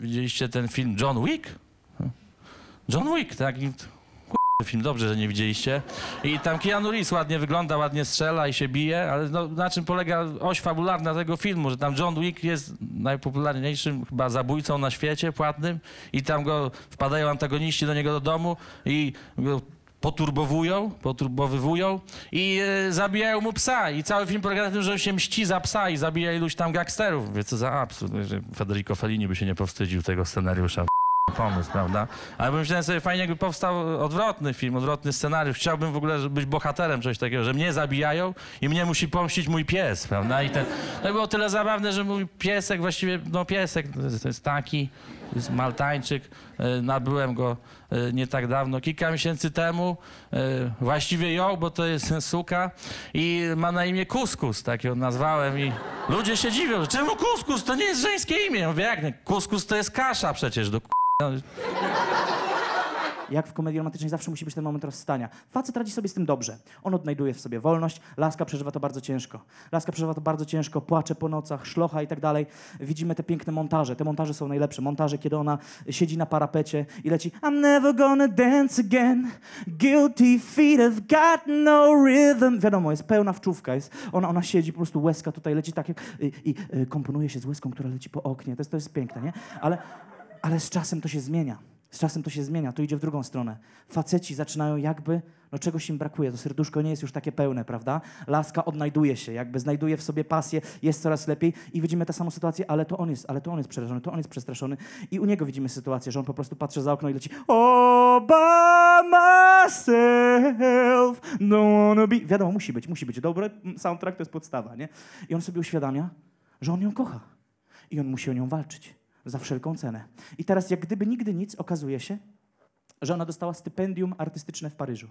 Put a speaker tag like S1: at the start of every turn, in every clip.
S1: Widzieliście ten film John Wick? John Wick, tak? Film, dobrze, że nie widzieliście. I tam Keanu Reeves ładnie wygląda, ładnie strzela i się bije, ale no, na czym polega oś fabularna tego filmu, że tam John Wick jest najpopularniejszym chyba zabójcą na świecie, płatnym i tam go wpadają antagoniści do niego do domu i go poturbowują, poturbowywują i e, zabijają mu psa. I cały film polega na tym, że on się mści za psa i zabija iluś tam gangsterów. Mówię, co za absurd, Federico Fellini by się nie powstydził tego scenariusza. Pomysł, prawda? Ale myślałem sobie, fajnie jakby powstał odwrotny film, odwrotny scenariusz. Chciałbym w ogóle być bohaterem czegoś takiego, że mnie zabijają i mnie musi pomścić mój pies, prawda? I ten, było tyle zabawne, że mój piesek właściwie, no piesek to jest, taki, jest maltańczyk, e, nabyłem go e, nie tak dawno, kilka miesięcy temu, e, właściwie ją, bo to jest suka i ma na imię Kuskus, tak ją nazwałem i ludzie się dziwią, czemu Kuskus, to nie jest żeńskie imię. Ja mówię, jak nie, Kuskus to jest kasza przecież, do.
S2: Jak w komedii romantycznej zawsze musi być ten moment rozstania. Facet radzi sobie z tym dobrze. On odnajduje w sobie wolność, laska przeżywa to bardzo ciężko. Laska przeżywa to bardzo ciężko, płacze po nocach, szlocha i tak dalej. Widzimy te piękne montaże. Te montaże są najlepsze. Montaże, kiedy ona siedzi na parapecie i leci I'm never gonna dance again. Guilty feet have got no rhythm. Wiadomo, jest pełna wczówka. Jest, ona, ona siedzi, po prostu łezka tutaj leci tak jak... I, i y, komponuje się z łezką, która leci po oknie. To jest, to jest piękne, nie? Ale, ale z czasem to się zmienia. Z czasem to się zmienia, to idzie w drugą stronę. Faceci zaczynają jakby, no czegoś im brakuje, to serduszko nie jest już takie pełne, prawda? Laska odnajduje się, jakby znajduje w sobie pasję, jest coraz lepiej i widzimy tę samą sytuację, ale to on jest, ale to on jest przerażony, to on jest przestraszony i u niego widzimy sytuację, że on po prostu patrzy za okno i leci all by myself, don't wanna be... Wiadomo, musi być, musi być. Dobry soundtrack to jest podstawa, nie? I on sobie uświadamia, że on ją kocha i on musi o nią walczyć za wszelką cenę. I teraz, jak gdyby nigdy nic, okazuje się, że ona dostała stypendium artystyczne w Paryżu.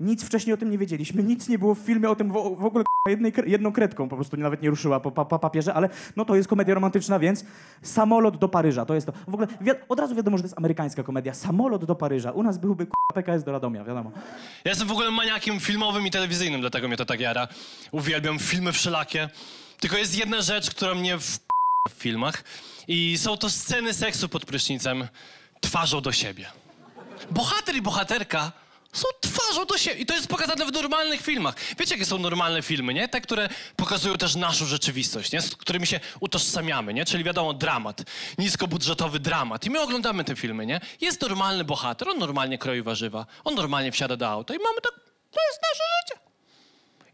S2: Nic wcześniej o tym nie wiedzieliśmy, nic nie było w filmie o tym w, ogóle jednej, jedną kredką po prostu nawet nie ruszyła po, pa papierze, ale no to jest komedia romantyczna, więc samolot do Paryża, to jest to. W ogóle od razu wiadomo, że to jest amerykańska komedia, samolot do Paryża. U nas byłby PKS do Radomia, wiadomo.
S3: Ja jestem w ogóle maniakiem filmowym i telewizyjnym, dlatego mnie to tak jara. Uwielbiam filmy wszelakie. Tylko jest jedna rzecz, która mnie w, w filmach i są to sceny seksu pod prysznicem twarzą do siebie. Bohater i bohaterka są twarzą do siebie i to jest pokazane w normalnych filmach. Wiecie, jakie są normalne filmy, nie? Te, które pokazują też naszą rzeczywistość, nie? Z którymi się utożsamiamy, nie? Czyli wiadomo, dramat, niskobudżetowy dramat. I my oglądamy te filmy, nie? Jest normalny bohater, on normalnie kroi warzywa, on normalnie wsiada do auta i mamy tak, to jest nasze życie.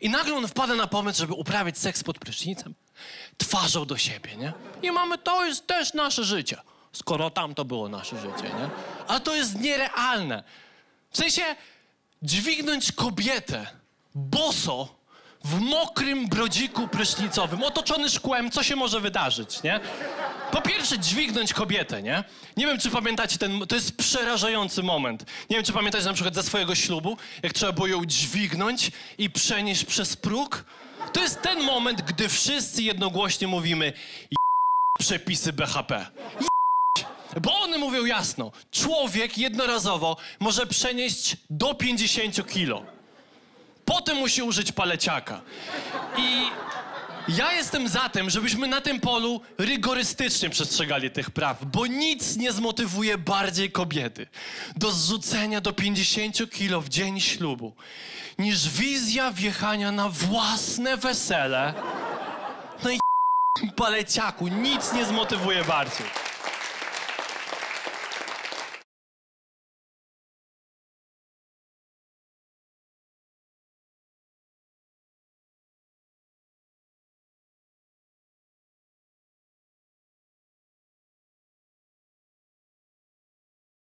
S3: I nagle on wpada na pomysł, żeby uprawiać seks pod prysznicem, twarzą do siebie, nie? I mamy, to jest też nasze życie. Skoro tam to było nasze życie, nie? Ale to jest nierealne. W sensie, dźwignąć kobietę boso w mokrym brodziku prysznicowym, otoczony szkłem, co się może wydarzyć, nie? Po pierwsze, dźwignąć kobietę, nie? Nie wiem, czy pamiętacie ten, to jest przerażający moment. Nie wiem, czy pamiętacie na przykład ze swojego ślubu, jak trzeba było ją dźwignąć i przenieść przez próg. To jest ten moment, gdy wszyscy jednogłośnie mówimy "J- przepisy BHP. Bo one mówią jasno, człowiek jednorazowo może przenieść do 50 kilo. Potem musi użyć paleciaka. I ja jestem za tym, żebyśmy na tym polu rygorystycznie przestrzegali tych praw, bo nic nie zmotywuje bardziej kobiety do zrzucenia do 50 kilo w dzień ślubu, niż wizja wjechania na własne wesele na j- paleciaku. Nic nie zmotywuje bardziej.